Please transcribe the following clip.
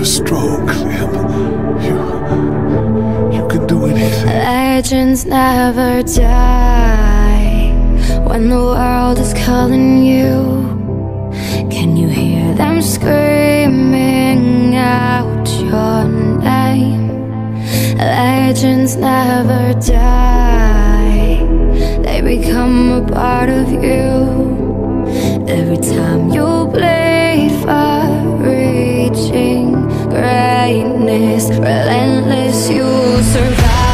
You, you can do anything. Legends never die when the world is calling you. Can you hear them screaming out your name? Legends never die, they become a part of. relentless, relentless, you survive.